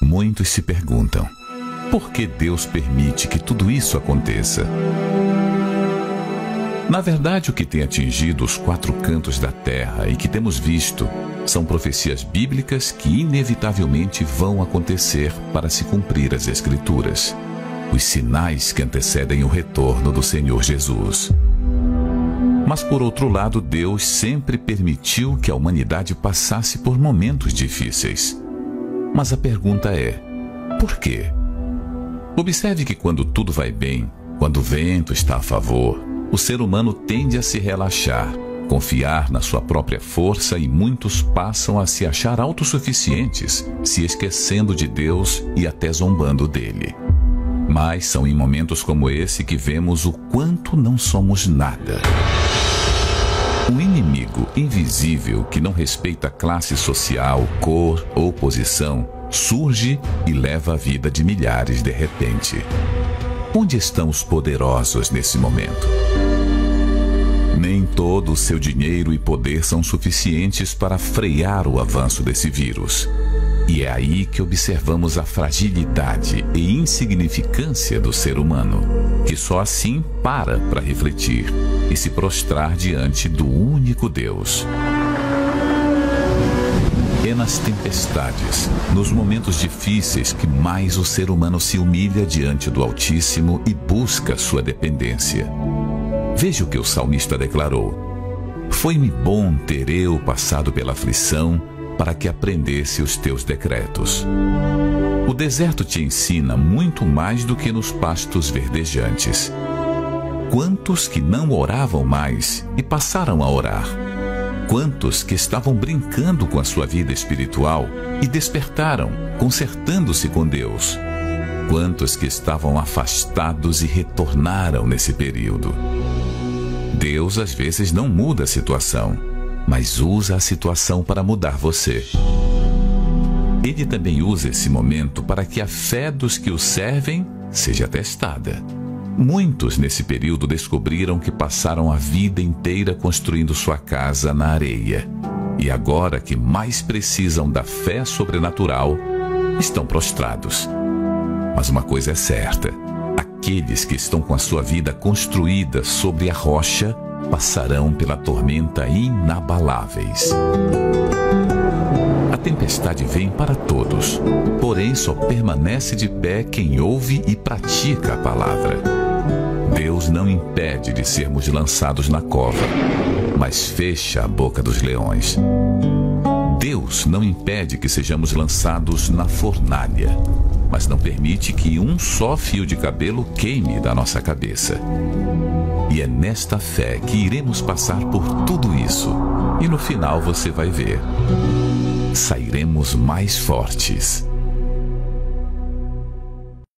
Muitos se perguntam: por que Deus permite que tudo isso aconteça? Na verdade, o que tem atingido os quatro cantos da terra e que temos visto são profecias bíblicas que inevitavelmente vão acontecer para se cumprir as Escrituras. Os sinais que antecedem o retorno do Senhor Jesus. Mas por outro lado, Deus sempre permitiu que a humanidade passasse por momentos difíceis. Mas a pergunta é: por quê? Observe que quando tudo vai bem, quando o vento está a favor, o ser humano tende a se relaxar, confiar na sua própria força e muitos passam a se achar autossuficientes, se esquecendo de Deus e até zombando dele. Mas são em momentos como esse que vemos o quanto não somos nada. Um inimigo invisível que não respeita classe social, cor ou posição surge e leva a vida de milhares de repente. Onde estão os poderosos nesse momento? Nem todo o seu dinheiro e poder são suficientes para frear o avanço desse vírus. E é aí que observamos a fragilidade e insignificância do ser humano, que só assim para para refletir e se prostrar diante do único Deus. Nas tempestades, nos momentos difíceis, que mais o ser humano se humilha diante do Altíssimo e busca sua dependência. Veja o que o salmista declarou: Foi-me bom ter eu passado pela aflição para que aprendesse os teus decretos. O deserto te ensina muito mais do que nos pastos verdejantes. Quantos que não oravam mais e passaram a orar? Quantos que estavam brincando com a sua vida espiritual e despertaram, consertando-se com Deus? Quantos que estavam afastados e retornaram nesse período? Deus às vezes não muda a situação, mas usa a situação para mudar você. Ele também usa esse momento para que a fé dos que o servem seja testada. Muitos nesse período descobriram que passaram a vida inteira construindo sua casa na areia. E agora que mais precisam da fé sobrenatural, estão prostrados. Mas uma coisa é certa: aqueles que estão com a sua vida construída sobre a rocha passarão pela tormenta inabaláveis. A tempestade vem para todos, porém só permanece de pé quem ouve e pratica a palavra. Deus não impede de sermos lançados na cova, mas fecha a boca dos leões. Deus não impede que sejamos lançados na fornalha, mas não permite que um só fio de cabelo queime da nossa cabeça. E é nesta fé que iremos passar por tudo isso, e no final você vai ver. Sairemos mais fortes.